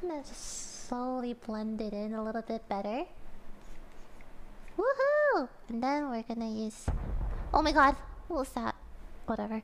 gonna just slowly blend it in a little bit better. Woohoo! And then we're gonna use. Oh my god, what was that? Whatever.